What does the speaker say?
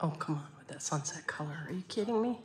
Oh, come on with that sunset color. Are you kidding me?